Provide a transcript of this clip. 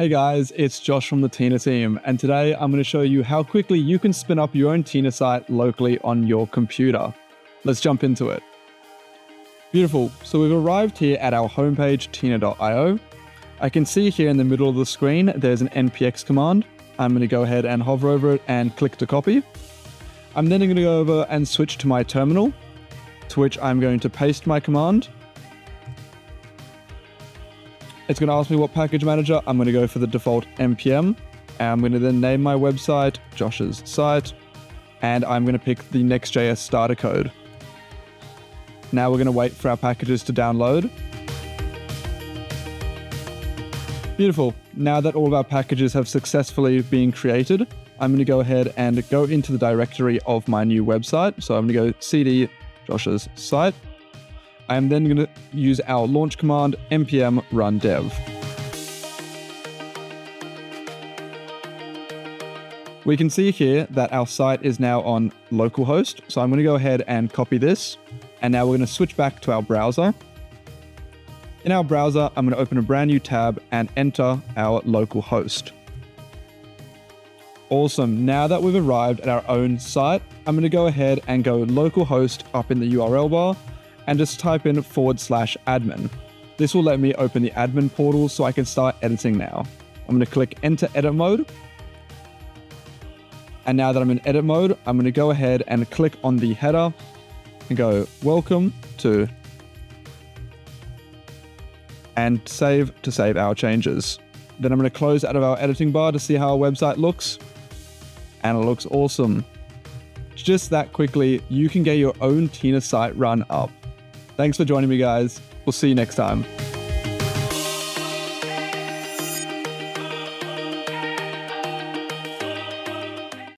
Hey guys, it's Josh from the Tina team, and today I'm going to show you how quickly you can spin up your own Tina site locally on your computer. Let's jump into it. Beautiful, so we've arrived here at our homepage, tina.io. I can see here in the middle of the screen, there's an npx command. I'm going to go ahead and hover over it and click to copy. I'm then going to go over and switch to my terminal, to which I'm going to paste my command it's going to ask me what package manager. I'm going to go for the default npm. And I'm going to then name my website Josh's site, and I'm going to pick the Next.js starter code. Now we're going to wait for our packages to download. Beautiful. Now that all of our packages have successfully been created, I'm going to go ahead and go into the directory of my new website. So I'm going to go cd Josh's site. I am then going to use our launch command npm run dev. We can see here that our site is now on localhost. So I'm going to go ahead and copy this. And now we're going to switch back to our browser. In our browser, I'm going to open a brand new tab and enter our local host. Awesome. Now that we've arrived at our own site, I'm going to go ahead and go localhost up in the URL bar and just type in forward slash admin. This will let me open the admin portal so I can start editing now. I'm going to click enter edit mode. And now that I'm in edit mode, I'm going to go ahead and click on the header and go welcome to and save to save our changes. Then I'm going to close out of our editing bar to see how our website looks. And it looks awesome. Just that quickly, you can get your own Tina site run up. Thanks for joining me, guys. We'll see you next time.